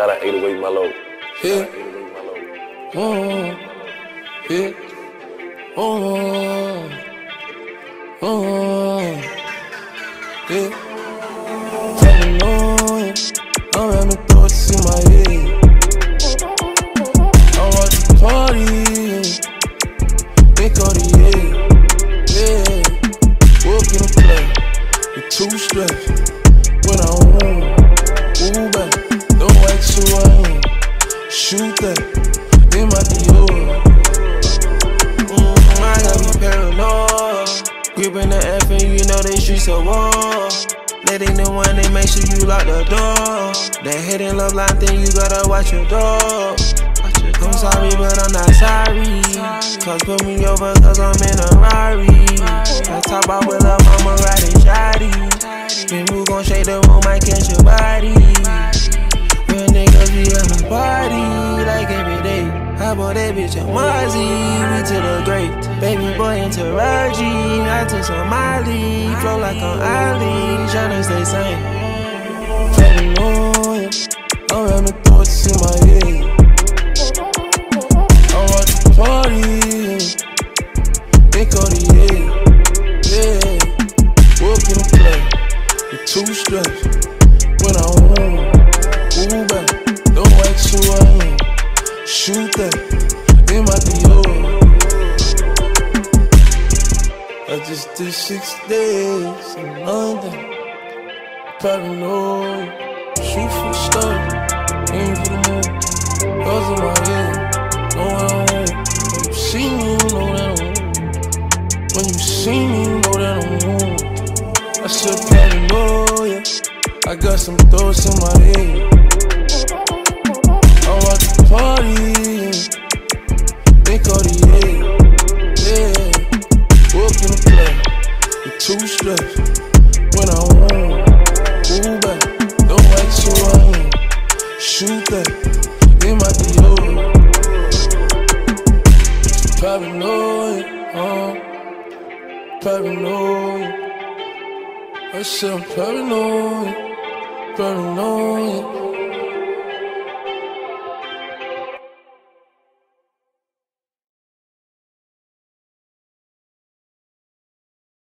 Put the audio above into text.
Shout out 808Melo. Yeah. Shout out 808 Mellow. Oh, yeah. Oh, oh, yeah. Paranoia, I'm having thoughts in my head. I watch the party, think of the yeah, yeah. Walk in the play with two straps. Shoot that in my Dior. Mm, I gotta be paranoid. Gripping the F and you know they streets are war. Letting the one they make sure you lock the door. That hidden love line thing, you gotta watch your door. I'm sorry, but I'm not sorry. Cause put me over, cause I'm in a Rari. I talk about with love, mama riding shoddy. Then we gon' shake the That bitch a Mozzie, we to the great. Baby boy into Raji, I took some Molly. Flow like an Ali, tryna stay sane. Paranoia, I'm having I six days in London. Paranoid, shoot for the star, aim for the moon. Cause in my head, what I want. When you see me, you know that I want. When you see me, you know that I want. I said paranoia, I got some thoughts in my head. I watch the party, think of the yeah, two straps. When I want, move back, don't who I am. Shoot that in my Dior. Paranoid, uh, paranoid. I said I'm paranoid, paranoid.